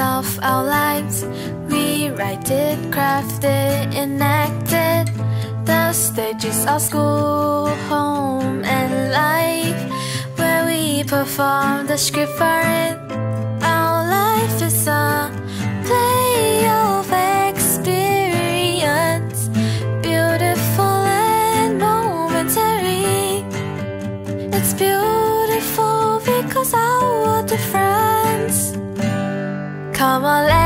our lives. We write it, craft it, enact it. The stages our school, home, and life. Where we perform the script for it. Come on,